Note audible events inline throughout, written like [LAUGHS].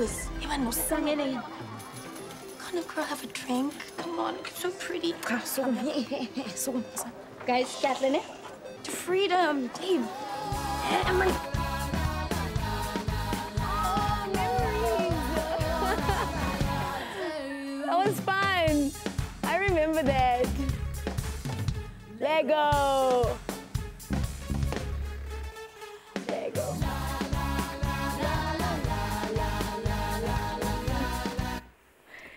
flowers. Even no sangele. Can a girl have a drink? Come on, it's so pretty. [LAUGHS] Guys, Kathleen, eh? To freedom, Dave. Emily. [LAUGHS] That was fun. I remember that. Lego. Lego.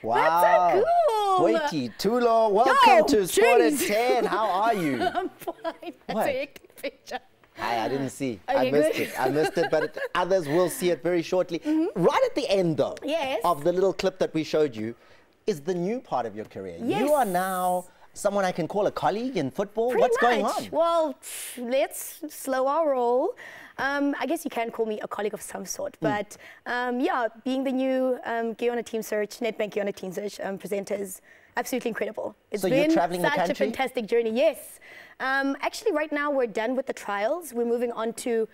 Wow. That's so cool. Thulo, welcome to Sport at jeez. 10. How are you? [LAUGHS] I'm fine. That's What? a hectic picture. Hi, I didn't see. I missed good. it. I missed it, but [LAUGHS] others will see it very shortly. Mm-hmm. Right at the end, though, Yes. of the little clip that we showed you, is the new part of your career. Yes. You are now someone I can call a colleague in football. Pretty What's much. going on? Well, let's slow our roll. Um, I guess you can call me a colleague of some sort, Hmm. but um, yeah, being the new um, Ke Yona Team Search, Nedbank Guyana Team Search um, presenter is absolutely incredible. It's So you're been such a fantastic journey. Yes. Um, actually, right now we're done with the trials. We're moving on to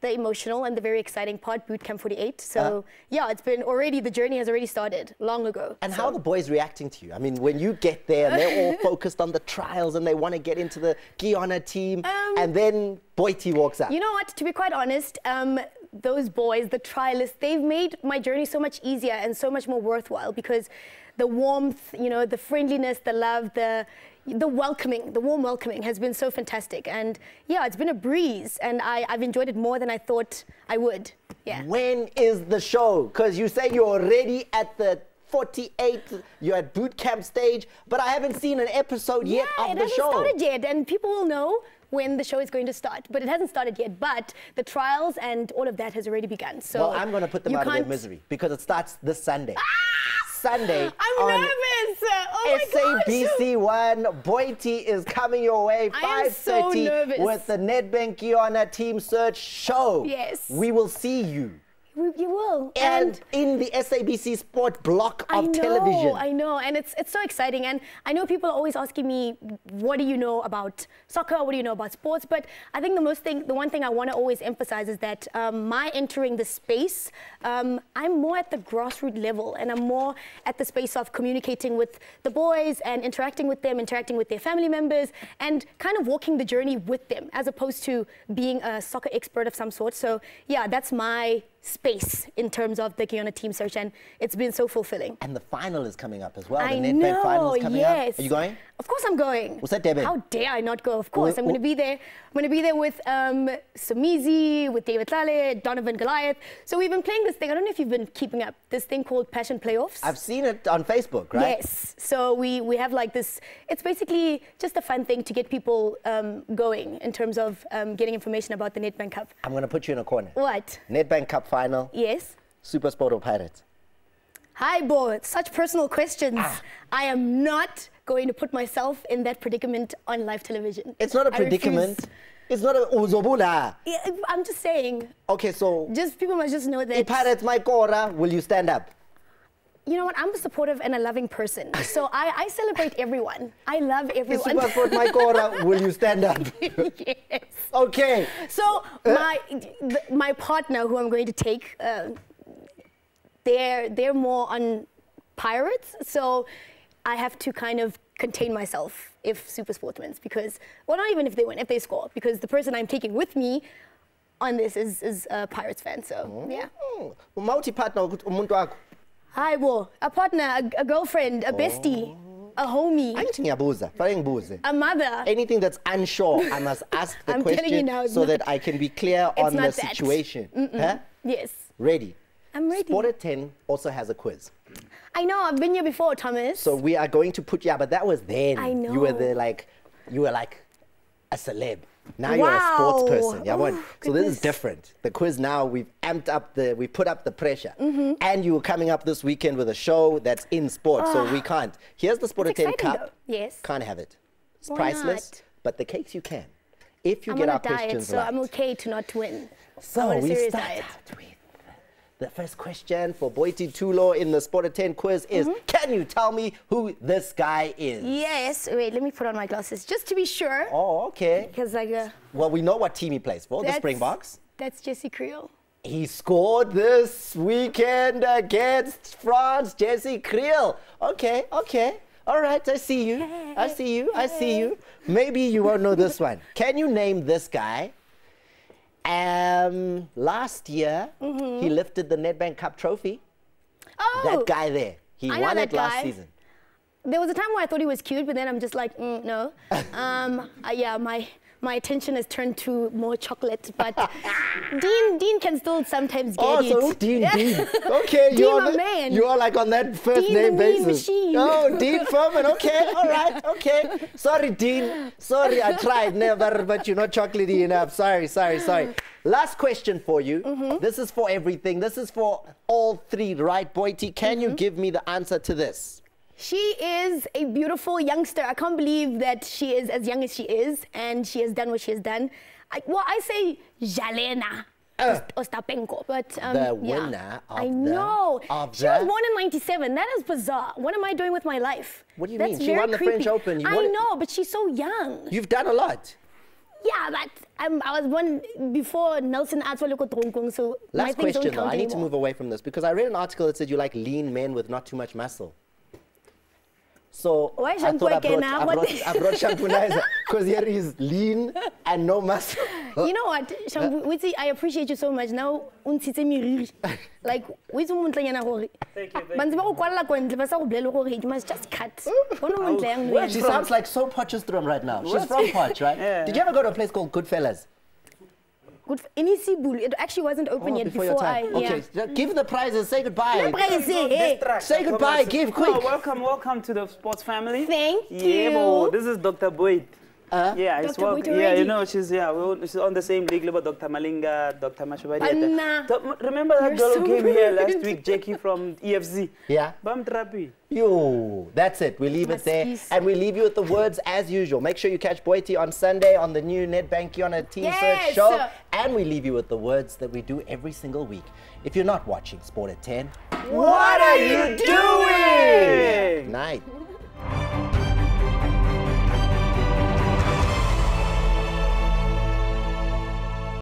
the emotional and the very exciting part, Boot Camp 48. So Uh. yeah, it's been already the journey has already started long ago. And So- how are the boys reacting to you? I mean, when you get there and they're all [LAUGHS] focused on the trials and they want to get into the Ke Yona team, Um, and then Boity walks up. You know what? To be quite honest, um, those boys, the trialists, they've made my journey so much easier and so much more worthwhile because the warmth, you know, the friendliness, the love, the the welcoming, the warm welcoming has been so fantastic. And yeah, it's been a breeze, and I, I've enjoyed it more than I thought I would. Yeah. When is the show? Because you say you're already at the 48th, you're at boot camp stage, but I haven't seen an episode yet yeah, of it the hasn't show. started yet, and people will know when the show is going to start. But it hasn't started yet. But the trials and all of that has already begun. So well, I'm going to put them out of their misery because it starts this Sunday. Ah! Sunday I'm on nervous. Oh my gosh. SABC One. Boity is coming your way. I am so 5:30 with the Nedbank Ke Yona Team Search Show. Yes. We will see you. You will. And, in the SABC Sport block I of know, television. I know, and it's it's so exciting. And I know people are always asking me, "What do you know about soccer? What do you know about sports?" But I think the most thing, the one thing I want to always emphasize is that um, my entering the space, um, I'm more at the grassroots level, and I'm more at the space of communicating with the boys and interacting with them, interacting with their family members, and kind of walking the journey with them, as opposed to being a soccer expert of some sort. So yeah, that's my space in terms of taking on a team search, and it's been so fulfilling. And the final is coming up as well. I the Nedbank final know, is coming yes. up. Are you going? Of course I'm going. What's that, Devin? How dare I not go? Of course, I'm going to be there. I'm going to be there with um, Samizi, with David Lale, Donovan Goliath. So we've been playing this thing. I don't know if you've been keeping up. This thing called Passion Playoffs. I've seen it on Facebook, right? Yes. So we, we have like this, it's basically just a fun thing to get people um, going in terms of um, getting information about the Nedbank Cup. I'm going to put you in a corner. What? Nedbank Cup final, Yes. Super Sport or Pirates? Hi, boy. Such personal questions. Ah. I am not going to put myself in that predicament on live television. It's not a predicament. It's not a uzobula. Yeah, I'm just saying. Okay, so Just people must just know if that. Pirates my Kora, will you stand up? You know what? I'm a supportive and a loving person, so I, I celebrate everyone. I love If everyone. Super Sport my Kora, will you stand up? [LAUGHS] yes. Okay. So my th- my partner, who I'm going to take, uh, they're they're more on pirates. So I have to kind of contain myself if Super wins because, well, not even if they win, if they score, because the person I'm taking with me on this is is a Pirates fan. So yeah. Oh, Multi partner umuntu wakho. Bo, a partner, a, a girlfriend, a bestie, oh. a homie, Angithi ngiyabuza, fanele ngibuze. a mother. Anything that's unsure, I must [LAUGHS] ask the I'm telling question you now, so not- that I can be clear it's on the that. situation. Huh? Yes. Ready? I'm ready. Sport at 10 also has a quiz. I know, I've been here before, Thomas. So we are going to put yeah, but that was then. I know. You were the like you were like a celeb. Now you're a sports person. Yeah, one. Oh, so this is different. The quiz now we've amped up the we put up the pressure. Mm-hmm. And you were coming up this weekend with a show that's in sport, so we can't. Here's the Sport It's at 10 exciting, cup. though. Yes. Can't have it. It's Why priceless. not? But the cakes you can. If you I'm get on our a diet, questions so right. I'm okay to not win. So we start out with the first question for Boity Thulo in the Sport at 10 quiz is Mm-hmm. Can you tell me who this guy is? Yes. Wait, let me put on my glasses just to be sure. Oh, okay. Because like uh, Well, we know what team he plays for, the Springboks. That's Jesse Kriel. He scored this weekend against France, Jesse Kriel. Okay, okay. All right, I see you. I see you. I see you. [LAUGHS] Maybe you won't know this one. Can you name this guy? Um, last year, he lifted the Nedbank Cup trophy. Oh, That guy there. He I won it last guy. season. there was a time where I thought he was cute, but then I'm just like, mm, no. [LAUGHS] Um, uh, yeah, my my attention has turned to more chocolate, but [LAUGHS] Dean Dean can still sometimes get Oh, it. so Dean, [LAUGHS] Dean. Okay, Dean, you are the- man. You are like on that first Dean name basis. machine. Oh, [LAUGHS] Dean Furman. Okay, all right, okay. Sorry, Dean. Sorry, I tried never, but you're not chocolatey enough. Sorry, sorry, sorry. Last question for you. Mm-hmm. This is for everything. This is for all three, right, Boity? Can Mm-hmm. you give me the answer to this? She is a beautiful youngster. I can't believe that she is as young as she is, and she has done what she has done. I, well, I say Jelena. Uh. Ostapenko, but um, The yeah. winner of I the- know. of she was born in '97. That is bizarre. What am I doing with my life? What do you That's mean? She won the creepy. French Open. You I it- know, but she's so young. You've done a lot. Yeah, but um, I was born before Nelson Atwaleko Tronkong, so Last question, don't though. count I need to move away from this because I read an article that said you like lean men with not too much muscle. So Why I shampoo thought I brought, huh? I brought, I brought shampoo because [LAUGHS] here he's lean and no muscle. You know what, Shambu, uh, Witsi, I appreciate you so much. Now, untshitse meriri. [LAUGHS] Like, Witsi o montlanyana gore. Thank you, thank Ba ntse go kwalela ko ntle, ba sa go bolele gore you must just cut. Go montle yang Well, she sounds like so Potchefstroom right now. She's from Potch, right? [LAUGHS] Yeah. Did you ever go to a place called Goodfellas? Good f- in Isibulu, it actually wasn't open Oh, yet before before, I. time. Yeah. Okay, give the prizes. Say goodbye. Praise, hey. Say goodbye, give, quick. No, welcome, welcome to the sports family. Thank yeah, bo, this is Dr. Boyd. Uh, yeah, it's Dr. wel- Boyd yeah, you know, she's yeah, well, she's on the same league with Dr. Malinga, Dr. Mashubadieta. Remember that You're girl so who came here last week, Jackie from EFZ? Yeah. Bam Trapi. Yo, that's it. We leave it there. And we leave you with the words as usual. Make sure you catch Boity on Sunday on the new Nedbank Ke Yona Team Search Yes. show. And we leave you with the words that we do every single week. If you're not watching Sport at 10, What are you doing?